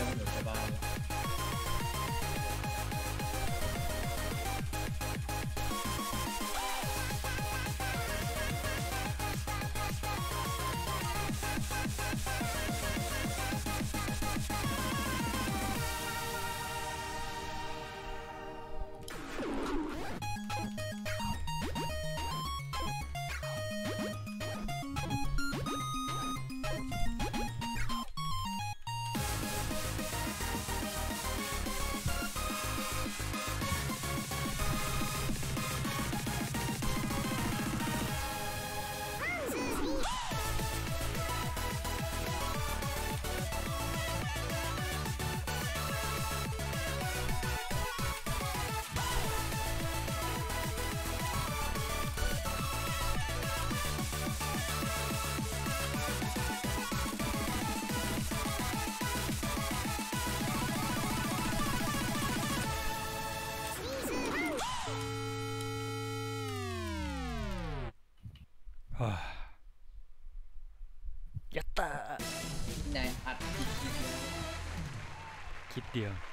Secondo cavallo はあ。やったー。キッティオン